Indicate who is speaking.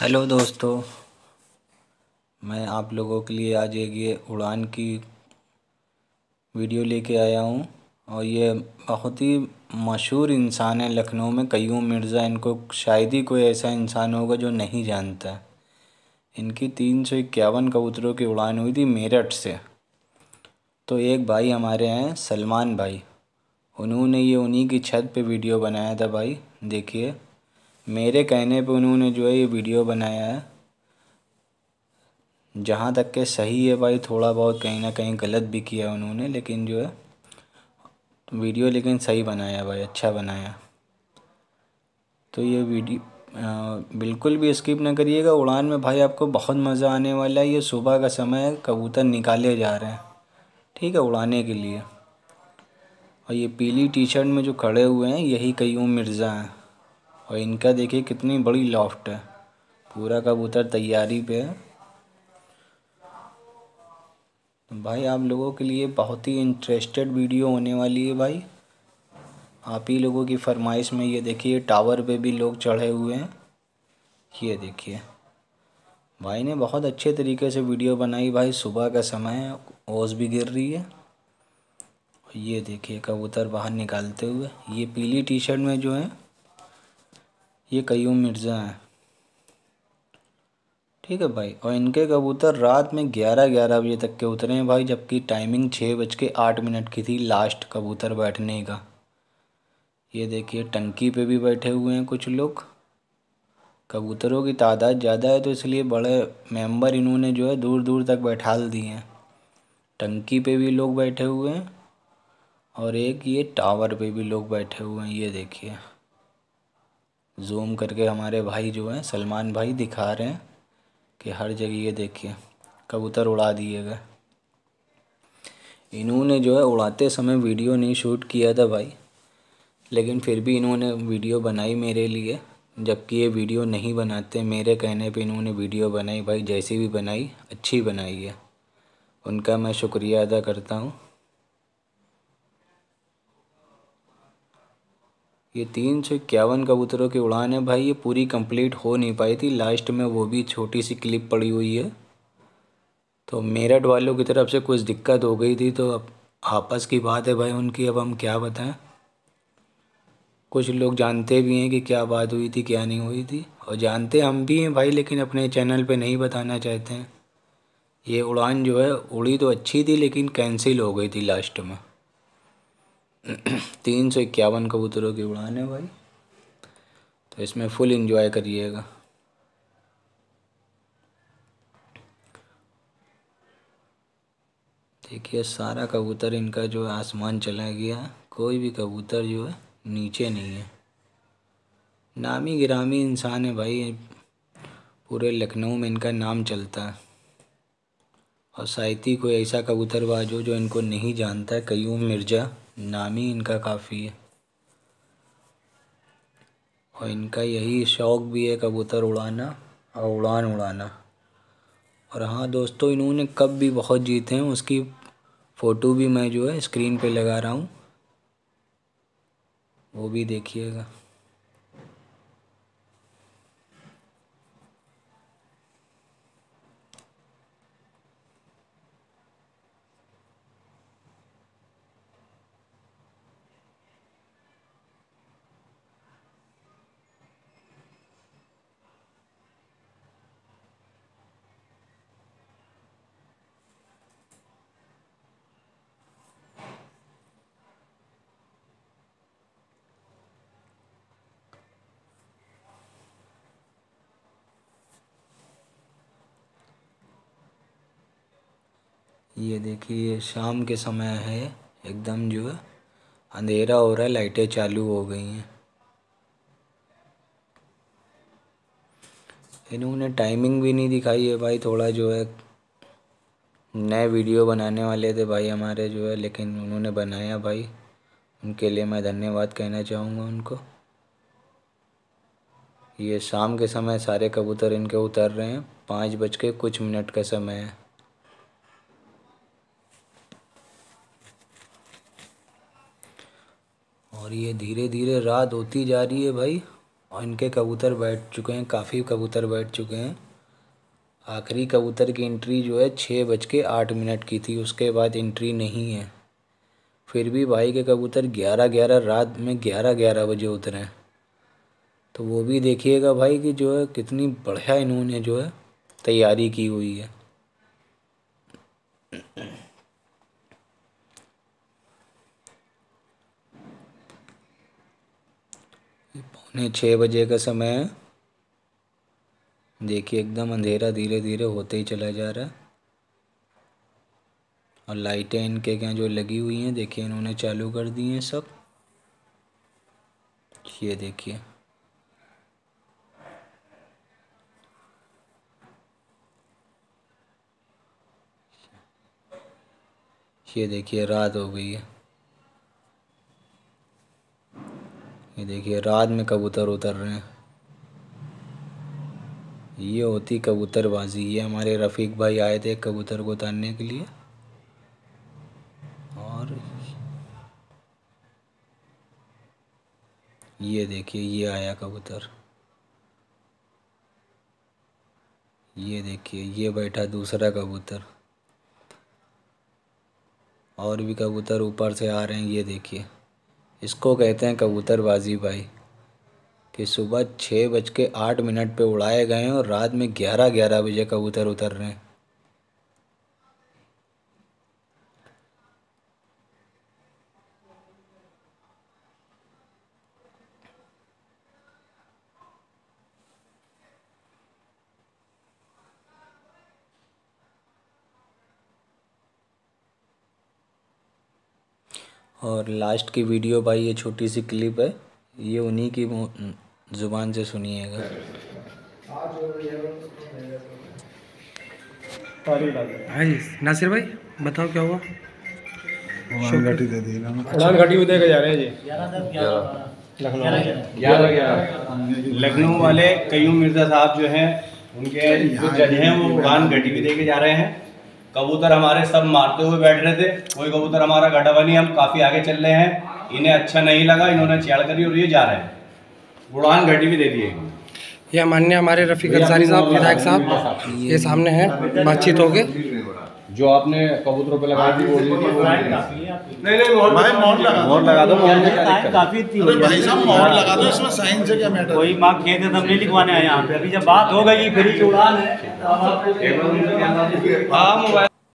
Speaker 1: Hello दोस्तों, मैं आप लोगों के लिए आज एक ये उड़ान की वीडियो लेके आया हूँ और ये बहुत ही मशहूर इंसान है लखनऊ में कयूम मिर्ज़ा। इनको शायद ही कोई ऐसा इंसान होगा जो नहीं जानता। इनकी तीन सौ इक्यावन कबूतरों की उड़ान हुई थी मेरठ से। तो एक भाई हमारे हैं, सलमान भाई। उन्होंने ये उन्हीं की छत पे वीडियो बनाया था भाई, देखिए। मेरे कहने पे उन्होंने जो है ये वीडियो बनाया है। जहाँ तक के सही है भाई थोड़ा बहुत कहीं ना कहीं गलत भी किया उन्होंने लेकिन जो है वीडियो लेकिन सही बनाया भाई अच्छा बनाया। तो ये वीडियो आ, बिल्कुल भी स्किप ना करिएगा। उड़ान में भाई आपको बहुत मज़ा आने वाला है। ये सुबह का समय कबूतर निकाले जा रहे हैं। ठीक है उड़ाने के लिए। और ये पीली टी शर्ट में जो खड़े हुए हैं यही कईयों मिर्ज़ा हैं। और इनका देखिए कितनी बड़ी लॉफ्ट है। पूरा कबूतर तैयारी पे है। तो भाई, आप लोगों के लिए बहुत ही इंटरेस्टेड वीडियो होने वाली है भाई। आप ही लोगों की फरमाइश में ये देखिए टावर पे भी लोग चढ़े हुए हैं। ये देखिए। भाई, ने बहुत अच्छे तरीके से वीडियो बनाई भाई। सुबह का समय है, ओस भी गिर रही है। ये देखिए, कबूतर बाहर निकालते हुए। ये पीली टी शर्ट में जो है ये कयूम मिर्ज़ा हैं। ठीक है भाई, और इनके कबूतर रात में ग्यारह ग्यारह बजे तक के उतरे हैं भाई, जबकि टाइमिंग छः बज के आठ मिनट की थी लास्ट कबूतर बैठने का। ये देखिए, टंकी पे भी बैठे हुए हैं कुछ लोग। कबूतरों की तादाद ज़्यादा है तो इसलिए बड़े मेंबर इन्होंने जो है दूर दूर तक बैठा दिए हैं। टंकी पे भी लोग बैठे हुए हैं, और एक ये टावर पे भी लोग बैठे हुए हैं, ये देखिए। जूम करके हमारे भाई जो हैं, सलमान भाई दिखा रहे हैं कि हर जगह ये देखिए, कबूतर उड़ा दिए गए। इन्होंने जो है, उड़ाते समय वीडियो नहीं शूट किया था भाई, लेकिन फिर भी इन्होंने वीडियो बनाई मेरे लिए, जबकि ये वीडियो नहीं बनाते, मेरे कहने पे इन्होंने वीडियो बनाई, भाई जैसी भी बनाई, अच्छी बनाई है। उनका मैं शुक्रिया अदा करता हूँ। ये तीन सौ इक्यावन कबूतरों की उड़ान है भाई, ये पूरी कंप्लीट हो नहीं पाई थी। लास्ट में वो भी छोटी सी क्लिप पड़ी हुई है। तो मेरठ वालों की तरफ़ से कुछ दिक्कत हो गई थी तो अब आपस की बात है भाई उनकी, अब हम क्या बताएँ? कुछ लोग जानते भी हैं कि क्या बात हुई थी, क्या नहीं हुई थी। और जानते हम भी हैं भाई, लेकिन अपने चैनल पे नहीं बताना चाहते हैं। ये उड़ान जो है, उड़ी तो अच्छी थी, लेकिन कैंसिल हो गई थी लास्ट में। तीन सौ इक्यावन कबूतरों की उड़ान है भाई। तो इसमें फुल इंजॉय करिएगा। देखिए, सारा कबूतर इनका जो है आसमान चला गया। कोई भी कबूतर जो है नीचे नहीं है। नामी गिरामी इंसान है भाई। पूरे लखनऊ में इनका नाम चलता है। और साहिती कोई ऐसा कबूतरबाज हो जो इनको नहीं जानता, कयूम मिर्ज़ा। नाम ही इनका काफ़ी है। और इनका यही शौक़ भी है कबूतर उड़ाना और उड़ान उड़ाना। और हाँ दोस्तों, इन्होंने कब भी बहुत जीते हैं। उसकी फ़ोटो भी मैं जो है स्क्रीन पे लगा रहा हूँ। वो भी देखिएगा। ये देखिए शाम के समय है। एकदम जो है, अंधेरा हो रहा है, लाइटें चालू हो गई हैं। इन्होंने टाइमिंग भी नहीं दिखाई है भाई, थोड़ा जो है, नए वीडियो बनाने वाले थे भाई हमारे जो है, लेकिन उन्होंने बनाया भाई। उनके लिए मैं धन्यवाद कहना चाहूँगा उनको। ये शाम के समय सारे कबूतर इनके उतर रहे हैं। पाँच बज के कुछ मिनट का समय है। और ये धीरे धीरे रात होती जा रही है भाई, और इनके कबूतर बैठ चुके हैं, काफ़ी कबूतर बैठ चुके हैं। आखिरी कबूतर की एंट्री जो है छः बज के आठ मिनट की थी, उसके बाद एंट्री नहीं है। फिर भी भाई के कबूतर ग्यारह ग्यारह रात में ग्यारह ग्यारह बजे उतरे हैं। तो वो भी देखिएगा भाई कि जो है कितनी बढ़िया इन्होंने जो है तैयारी की हुई है। पौने छः बजे का समय देखिए, एकदम अंधेरा धीरे धीरे होते ही चला जा रहा है। और लाइटें इनके क्या जो लगी हुई हैं, देखिए, इन्होंने चालू कर दी हैं सब। ये देखिए। ये देखिए, रात हो गई है। ये देखिए, रात में कबूतर उतर रहे हैं। ये होती कबूतरबाजी। ये हमारे रफ़ीक भाई आए थे कबूतर को उतारने के लिए। और ये देखिए, ये आया कबूतर। ये देखिए, ये बैठा दूसरा कबूतर। और भी कबूतर ऊपर से आ रहे हैं, ये देखिए। इसको कहते हैं कबूतरबाजी भाई, कि सुबह छः बज के आठ मिनट पर उड़ाए गए हैं और रात में ग्यारह ग्यारह बजे कबूतर उतर रहे हैं। और लास्ट की वीडियो भाई ये छोटी सी क्लिप है ये उन्हीं की ज़ुबान से सुनिएगा।
Speaker 2: हाँ जी नासिर भाई बताओ क्या हुआ?
Speaker 3: उड़ान घटी दे दी
Speaker 2: घाटी जा रहे हैं जी। लखनऊ
Speaker 4: लखनऊ वाले कयूम मिर्ज़ा साहब जो हैं उनके जो जज हैं वो उड़ान घटी भी दे के जा रहे हैं। कबूतर हमारे सब मारते हुए बैठ रहे थे। कोई कबूतर हमारा घटा बनी, हम काफ़ी आगे चल रहे हैं। इन्हें अच्छा नहीं लगा, इन्होंने चेड़ करी और ये जा रहे हैं। उड़ान घटी भी दे दिए
Speaker 2: ये मान्य हमारे रफ़ीक अंसारी साहब, विधायक साहब, ये सामने हैं, बातचीत हो गई
Speaker 5: जो आपने कबूतरों पे लगाई थी वो नहीं
Speaker 4: नहीं
Speaker 3: मोहर लगा
Speaker 5: दो
Speaker 4: काफ़ी थी
Speaker 3: भाई साहब मोहर लगा दो इसमें साइन से क्या मैटर
Speaker 4: कोई माँ खेत है तब नहीं लिखवाने आए यहाँ पे अभी जब बात हो गई फिर ही उड़ान है।
Speaker 5: है?
Speaker 4: हाँ मोबाइल